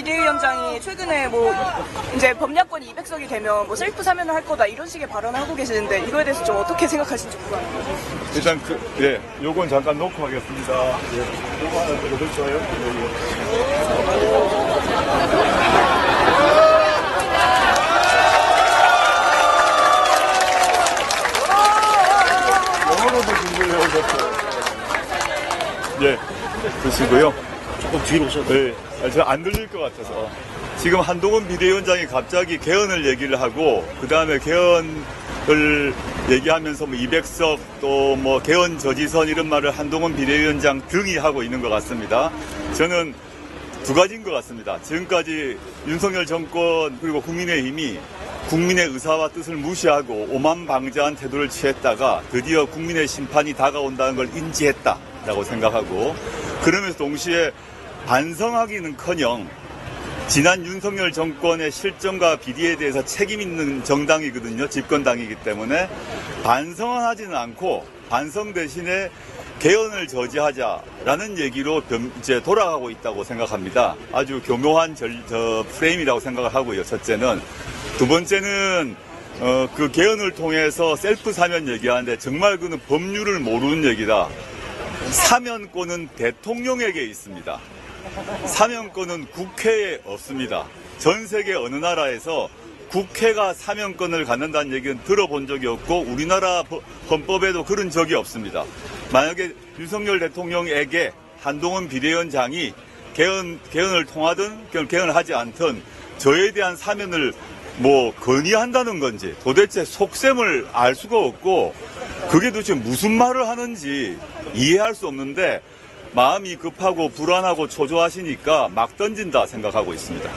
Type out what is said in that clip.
비대위원장이 최근에 뭐 이제 범야권이 200석이 되면 뭐 셀프 사면을 할 거다 이런 식의 발언을 하고 계시는데 이거에 대해서 좀 어떻게 생각하시는지 궁금합니다. 일단 그, 예, 요건 잠깐 놓고 하겠습니다. 예, 요거 하나 들어볼까요? 예. 영어로도 준비를 해오셨어요. 예, 드시고요. 조금 뒤로 오셔도 네, 저안 들릴 것 같아서. 지금 한동훈 비대위원장이 갑자기 개헌을 얘기를 하고, 그 다음에 개헌을 얘기하면서 뭐 200석 또 뭐 개헌 저지선 이런 말을 한동훈 비대위원장 등이 하고 있는 것 같습니다. 저는 두 가지인 것 같습니다. 지금까지 윤석열 정권 그리고 국민의힘이 국민의 의사와 뜻을 무시하고 오만방자한 태도를 취했다가 드디어 국민의 심판이 다가온다는 걸 인지했다라고 생각하고 그러면서 동시에 반성하기는커녕 지난 윤석열 정권의 실정과 비리에 대해서 책임 있는 정당이거든요. 집권당이기 때문에 반성은 하지는 않고 반성 대신에 개헌을 저지하자라는 얘기로 변- 이제 돌아가고 있다고 생각합니다. 아주 교묘한 절- 저 프레임이라고 생각을 하고요. 첫째는 두 번째는 어, 그 개헌을 통해서 셀프 사면 얘기하는데 정말 그는 법률을 모르는 얘기다. 사면권은 대통령에게 있습니다. 사면권은 국회에 없습니다. 전 세계 어느 나라에서 국회가 사면권을 갖는다는 얘기는 들어본 적이 없고 우리나라 법- 헌법에도 그런 적이 없습니다. 만약에 윤석열 대통령에게 한동훈 비대위원장이 개헌, 개헌을 통하든 개헌- 개헌을 하지 않든 저에 대한 사면을 뭐 건의한다는 건지 도대체 속셈을 알 수가 없고 그게 도대체 무슨 말을 하는지 이해할 수 없는데 마음이 급하고 불안하고 초조하시니까 막 던진다 생각하고 있습니다.